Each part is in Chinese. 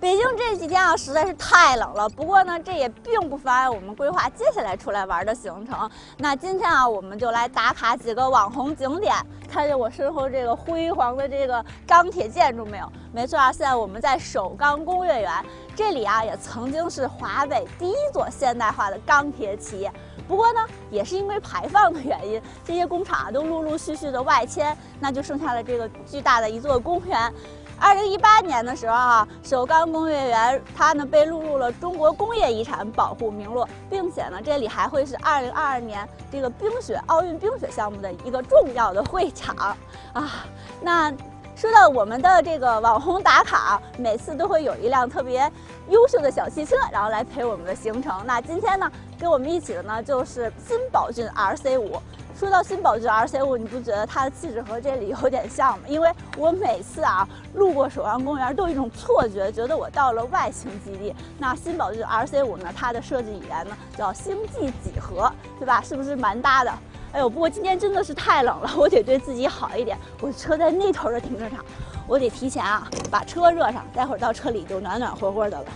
北京这几天啊实在是太冷了，不过呢，这也并不妨碍我们规划接下来出来玩的行程。那今天啊，我们就来打卡几个网红景点。看见我身后这个辉煌的这个钢铁建筑没有？没错啊，现在我们在首钢工业园，这里啊也曾经是华北第一座现代化的钢铁企业。不过呢，也是因为排放的原因，这些工厂啊都陆陆续续的外迁，那就剩下了这个巨大的一座公园。二零一八年的时候啊，首钢工业园它呢被录入了中国工业遗产保护名录，并且呢这里还会是二零二二年这个冰雪奥运冰雪项目的一个重要的会场啊。那说到我们的这个网红打卡，每次都会有一辆特别优秀的小汽车，然后来陪我们的行程。那今天呢，跟我们一起的呢就是新宝骏 RC 五。说到新宝骏 RC 五，你不觉得它的气质和这里有点像吗？因为我每次啊路过首钢公园，都有一种错觉，觉得我到了外星基地。那新宝骏 RC 五呢，它的设计语言呢叫星际几何，对吧？是不是蛮搭的？哎呦，不过今天真的是太冷了，我得对自己好一点。我车在那头的停车场，我得提前啊把车热上，待会儿到车里就暖暖和和的了。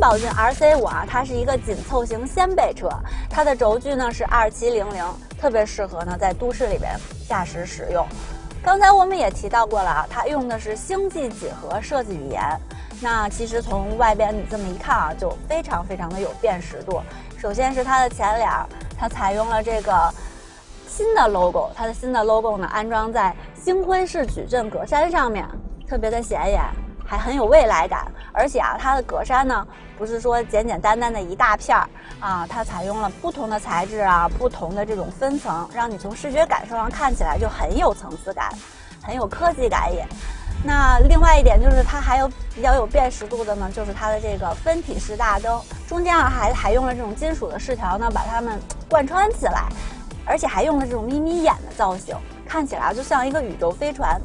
宝骏 RC 五啊，它是一个紧凑型掀背车，它的轴距呢是二七零零，特别适合呢在都市里边驾驶使用。刚才我们也提到过了啊，它用的是星际几何设计语言。那其实从外边你这么一看啊，就非常非常的有辨识度。首先是它的前脸，它采用了这个新的 logo，它的新的 logo 呢安装在星辉式矩阵格栅上面，特别的显眼。还很有未来感，而且啊，它的格栅呢不是说简简单单的一大片儿啊，它采用了不同的材质啊，不同的这种分层，让你从视觉感受上看起来就很有层次感，很有科技感也。那另外一点就是它还有比较有辨识度的呢，就是它的这个分体式大灯，中间啊还还用了这种金属的饰条呢，把它们贯穿起来，而且还用了这种眯眯眼的造型，看起来就像一个宇宙飞船。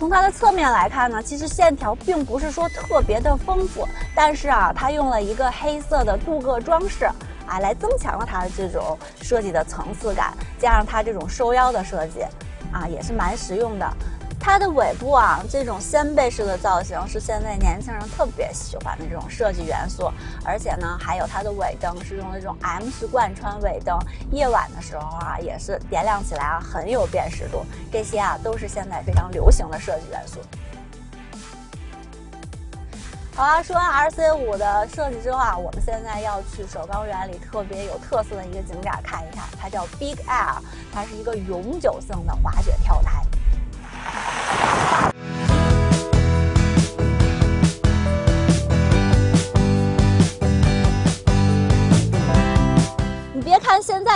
从它的侧面来看呢，其实线条并不是说特别的丰富，但是啊，它用了一个黑色的镀铬装饰啊，来增强了它的这种设计的层次感，加上它这种收腰的设计，啊，也是蛮实用的。它的尾部啊，这种掀背式的造型是现在年轻人特别喜欢的这种设计元素，而且呢，还有它的尾灯是用的这种 M 式贯穿尾灯，夜晚的时候啊，也是点亮起来啊，很有辨识度。这些啊，都是现在非常流行的设计元素。好啊，说完 RC 五的设计之后啊，我们现在要去首钢园里特别有特色的一个景点看一看，它叫 Big Air，它是一个永久性的滑雪跳台。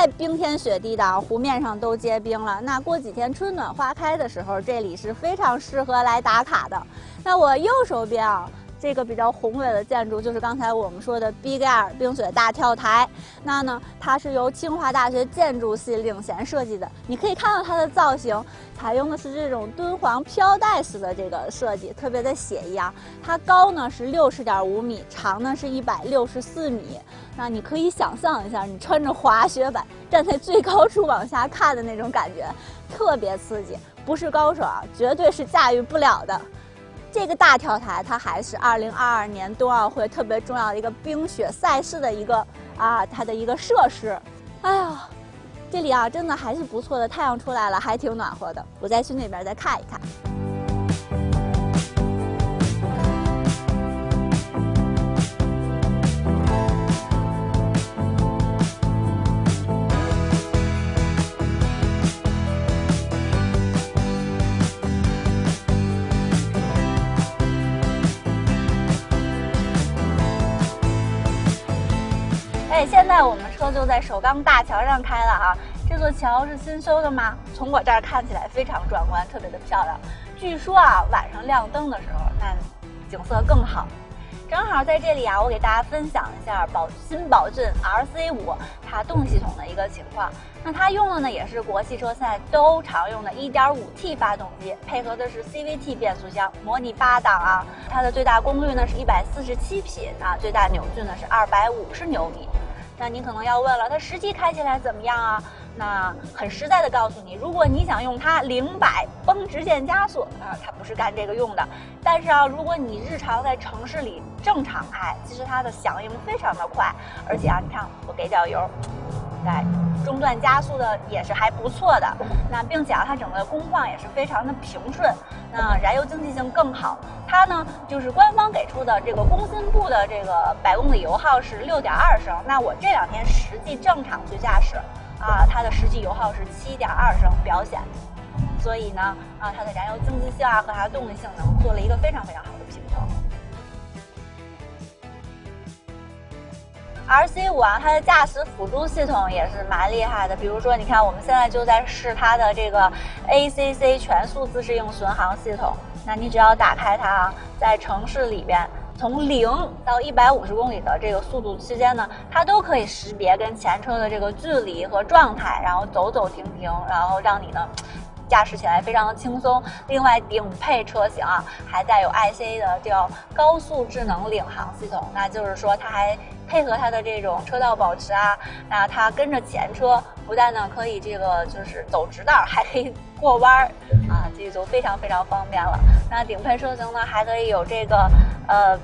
冰天雪地的，湖面上都结冰了。那过几天春暖花开的时候，这里是非常适合来打卡的。那我右手边啊。这个比较宏伟的建筑就是刚才我们说的 Big Air 冰雪大跳台。那呢，它是由清华大学建筑系领衔设计的。你可以看到它的造型，采用的是这种敦煌飘带式的这个设计，特别的写意啊。它高呢是六十点五米，长呢是一百六十四米。那你可以想象一下，你穿着滑雪板站在最高处往下看的那种感觉，特别刺激。不是高手啊，绝对是驾驭不了的。这个大跳台，它还是二零二二年冬奥会特别重要的一个冰雪赛事的一个啊，它的一个设施。哎呀，这里啊，真的还是不错的，太阳出来了，还挺暖和的。我再去那边再看一看。哎现在我们车就在首钢大桥上开了啊！这座桥是新修的吗？从我这儿看起来非常壮观，特别的漂亮。据说啊，晚上亮灯的时候，那景色更好。正好在这里啊，我给大家分享一下宝新宝骏 RC 五它动系统的一个情况。那它用的呢也是国际车赛都常用的 1.5T 发动机，配合的是 CVT 变速箱，模拟八档啊。它的最大功率呢是147匹，啊，最大扭矩呢是250牛米。那你可能要问了，它实际开起来怎么样啊？那很实在的告诉你，如果你想用它零百绷直线加速啊，它不是干这个用的。但是啊，如果你日常在城市里正常开，其实它的响应非常的快，而且啊，你看我给脚油，在中段加速的也是还不错的。那并且啊，它整个工况也是非常的平顺，那燃油经济性更好。它呢，就是官方给出的这个工信部的这个百公里油耗是六点二升。那我这两天实际正常去驾驶。啊，它的实际油耗是七点二升表显，所以呢，啊，它的燃油经济性啊和它的动力性能做了一个非常非常好的平衡。RC 五啊，它的驾驶辅助系统也是蛮厉害的，比如说，你看我们现在就在试它的这个 ACC 全速自适应巡航系统，那你只要打开它啊，在城市里边。从零到一百五十公里的这个速度期间呢，它都可以识别跟前车的这个距离和状态，然后走走停停，然后让你呢驾驶起来非常的轻松。另外，顶配车型啊还带有 IC 的叫高速智能领航系统，那就是说它还配合它的这种车道保持啊，那它跟着前车，不但呢可以这个就是走直道，还可以过弯儿啊，这就非常非常方便了。那顶配车型呢还可以有这个。呃，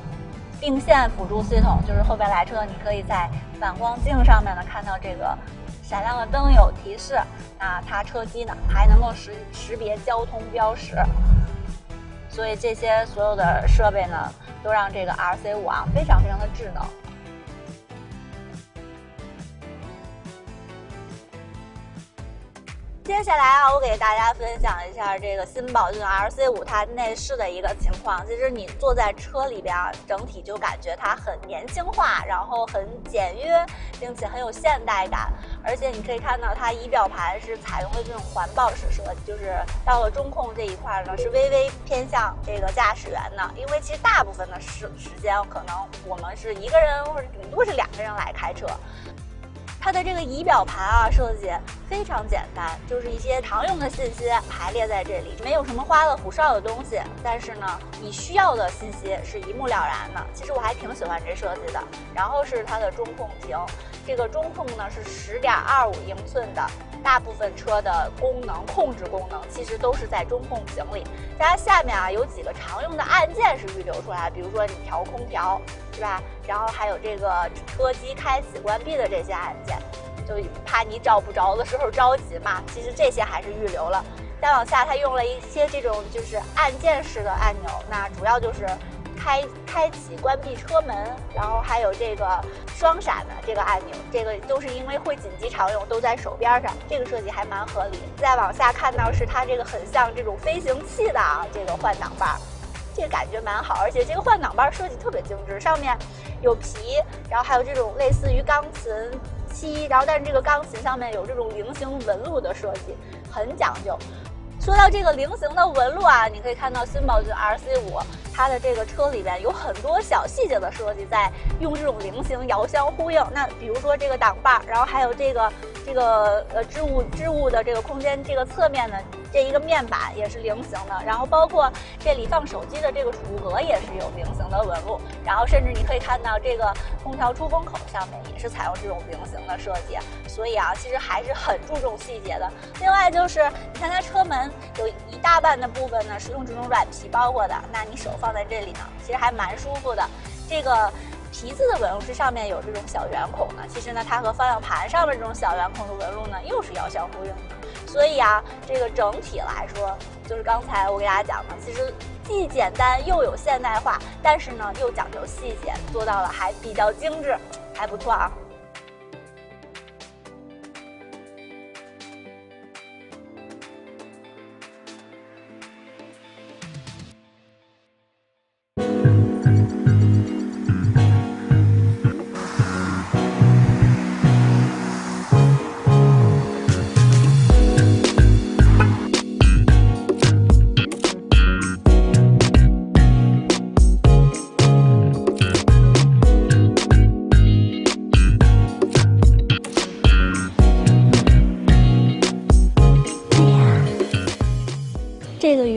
并线辅助系统就是后边来车，你可以在反光镜上面呢看到这个闪亮的灯有提示。那它车机呢还能够识识别交通标识，所以这些所有的设备呢都让这个 RC 五啊非常非常的智能。接下来啊，我给大家分享一下这个新宝骏 RC 五它内饰的一个情况。其实你坐在车里边啊，整体就感觉它很年轻化，然后很简约，并且很有现代感。而且你可以看到它仪表盘是采用了这种环抱式设计，就是到了中控这一块呢，是微微偏向这个驾驶员的。因为其实大部分的时时间，可能我们是一个人或者顶多是两个人来开车。它的这个仪表盘啊设计非常简单，就是一些常用的信息排列在这里，没有什么花里胡哨的东西。但是呢，你需要的信息是一目了然的。其实我还挺喜欢这设计的。然后是它的中控屏，这个中控呢是十点二五英寸的。大部分车的功能控制功能其实都是在中控屏里。它下面啊有几个常用的按键是预留出来，比如说你调空调，是吧？然后还有这个车机开启关闭的这些按键，就怕你找不着的时候着急嘛。其实这些还是预留了。再往下，它用了一些这种就是按键式的按钮，那主要就是。开开启关闭车门，然后还有这个双闪的这个按钮，这个都是因为会紧急常用，都在手边上，这个设计还蛮合理。再往下看到是它这个很像这种飞行器的啊，这个换挡把，这感觉蛮好，而且这个换挡把设计特别精致，上面有皮，然后还有这种类似于钢琴漆，然后但是这个钢琴上面有这种菱形纹路的设计，很讲究。说到这个菱形的纹路啊，你可以看到新宝骏 RC 五。它的这个车里边有很多小细节的设计，在用这种菱形遥相呼应。那比如说这个挡把，然后还有这个这个呃置物置物的这个空间，这个侧面呢。这一个面板也是菱形的，然后包括这里放手机的这个储物格也是有菱形的纹路，然后甚至你可以看到这个空调出风口上面也是采用这种菱形的设计，所以啊，其实还是很注重细节的。另外就是你看它车门有一大半的部分呢是用这种软皮包裹的，那你手放在这里呢，其实还蛮舒服的。这个皮子的纹路是上面有这种小圆孔的，其实呢它和方向盘上面这种小圆孔的纹路呢又是遥相呼应的。所以啊，这个整体来说，就是刚才我给大家讲的，其实既简单又有现代化，但是呢又讲究细节，做到了还比较精致，还不错啊。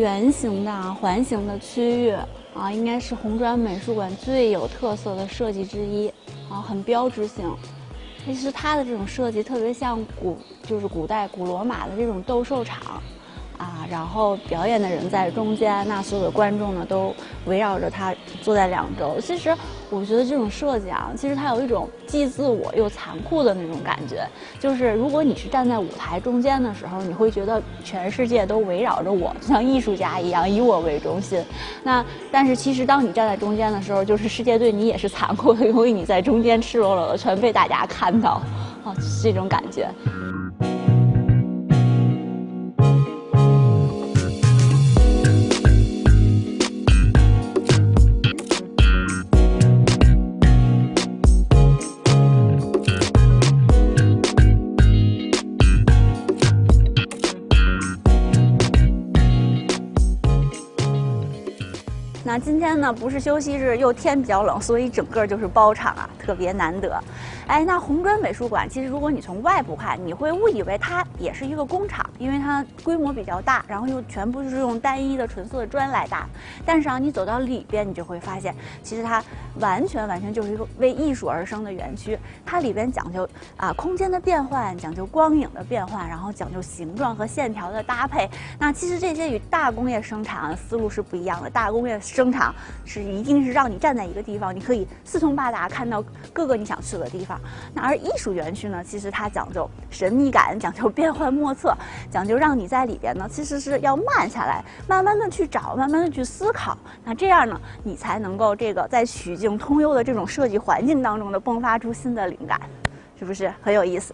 圆形的环形的区域啊，应该是红砖美术馆最有特色的设计之一啊，很标志性。其实它的这种设计特别像古，就是古代古罗马的这种斗兽场。啊，然后表演的人在中间，那所有的观众呢都围绕着他坐在两周。其实我觉得这种设计啊，其实它有一种既自我又残酷的那种感觉。就是如果你是站在舞台中间的时候，你会觉得全世界都围绕着我，像艺术家一样以我为中心。那但是其实当你站在中间的时候，就是世界对你也是残酷的，因为你在中间赤裸裸的全被大家看到，啊，这种感觉。那今天呢不是休息日，又天比较冷，所以整个就是包场啊，特别难得。哎，那红砖美术馆其实如果你从外部看，你会误以为它也是一个工厂，因为它规模比较大，然后又全部是用单一的纯色的砖来搭。但是啊，你走到里边，你就会发现，其实它完全完全就是一个为艺术而生的园区。它里边讲究啊空间的变换，讲究光影的变换，然后讲究形状和线条的搭配。那其实这些与大工业生产思路是不一样的。大工业生生场是一定是让你站在一个地方，你可以四通八达看到各个你想去的地方。那而艺术园区呢，其实它讲究神秘感，讲究变幻莫测，讲究让你在里边呢，其实是要慢下来，慢慢的去找，慢慢的去思考。那这样呢，你才能够这个在曲径通幽的这种设计环境当中呢，迸发出新的灵感，是不是很有意思？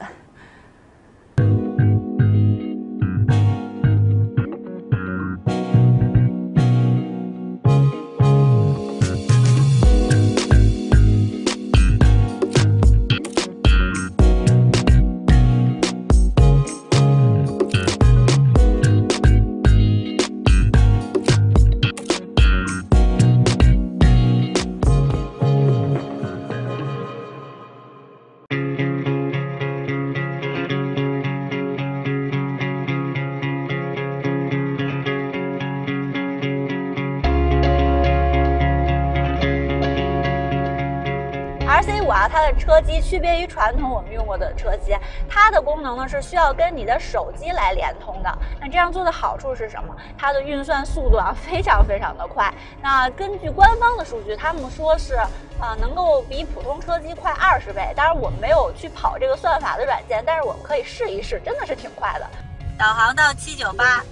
它的车机区别于传统我们用过的车机，它的功能呢是需要跟你的手机来连通的。那这样做的好处是什么？它的运算速度啊非常非常的快。那根据官方的数据，他们说是啊能够比普通车机快二十倍。当然我们没有去跑这个算法的软件，但是我们可以试一试，真的是挺快的。导航到七九八，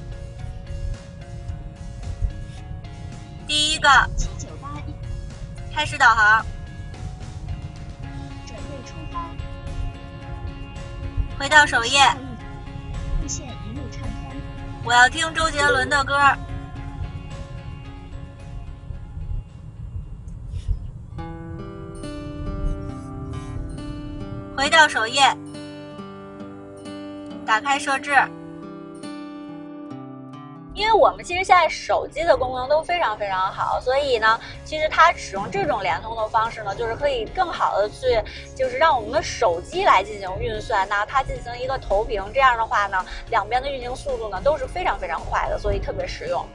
第一个七九八，开始导航。回到首页，路线一路畅通。我要听周杰伦的歌。回到首页，打开设置。因为我们其实现在手机的功能都非常非常好，所以呢，其实它使用这种联通的方式呢，就是可以更好的去，就是让我们的手机来进行运算，那它进行一个投屏，这样的话呢，两边的运行速度呢都是非常非常快的，所以特别实用。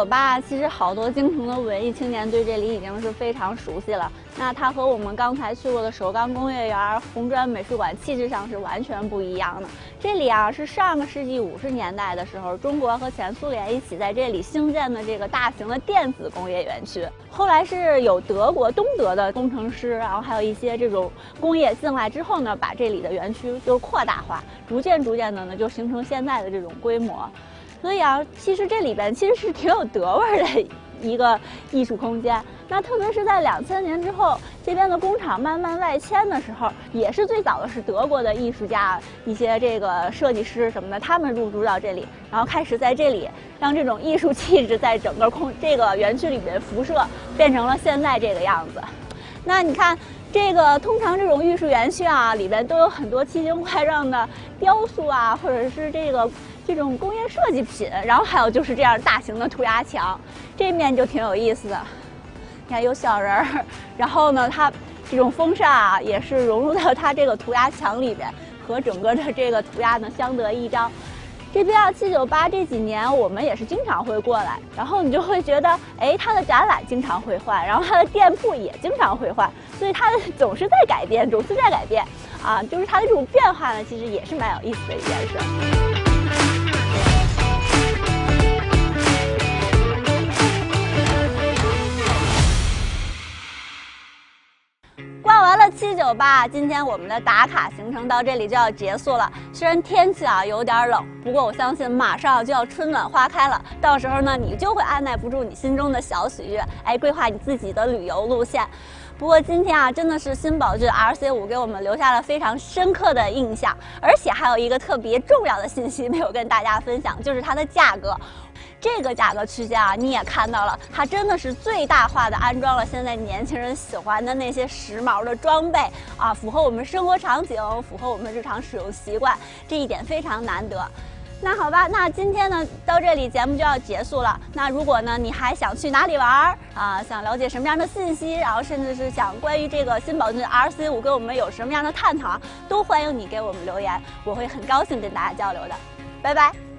酒吧其实好多京城的文艺青年对这里已经是非常熟悉了。那它和我们刚才去过的首钢工业园、红砖美术馆气质上是完全不一样的。这里啊是上个世纪五十年代的时候，中国和前苏联一起在这里兴建的这个大型的电子工业园区。后来是有德国东德的工程师，然后还有一些这种工业进来之后呢，把这里的园区就扩大化，逐渐逐渐的呢就形成现在的这种规模。所以啊，其实这里边其实是挺有德味儿的一个艺术空间。那特别是在两千年之后，这边的工厂慢慢外迁的时候，也是最早的是德国的艺术家、一些这个设计师什么的，他们入驻到这里，然后开始在这里让这种艺术气质在整个空这个园区里面辐射，变成了现在这个样子。那你看，这个通常这种艺术园区啊，里边都有很多奇形怪状的雕塑啊，或者是这个这种工业设计品，然后还有就是这样大型的涂鸦墙，这面就挺有意思的。你看有小人儿，然后呢，它这种风扇啊，也是融入到它这个涂鸦墙里边，和整个的这个涂鸦呢相得益彰。这边啊，七九八这几年我们也是经常会过来，然后你就会觉得，哎，它的展览经常会换，然后它的店铺也经常会换，所以它总是在改变，总是在改变，啊，就是它的这种变化呢，其实也是蛮有意思的一件事。儿七九八，今天我们的打卡行程到这里就要结束了。虽然天气啊有点冷，不过我相信马上就要春暖花开了，到时候呢你就会按耐不住你心中的小喜悦，哎，规划你自己的旅游路线。不过今天啊真的是新宝骏 RC 五给我们留下了非常深刻的印象，而且还有一个特别重要的信息没有跟大家分享，就是它的价格。这个价格区间啊，你也看到了，它真的是最大化的安装了现在年轻人喜欢的那些时髦的装备啊，符合我们生活场景，符合我们日常使用习惯，这一点非常难得。那好吧，那今天呢到这里节目就要结束了。那如果呢你还想去哪里玩啊，想了解什么样的信息，然后甚至是想关于这个新宝骏 RC 五跟我们有什么样的探讨，都欢迎你给我们留言，我会很高兴跟大家交流的。拜拜。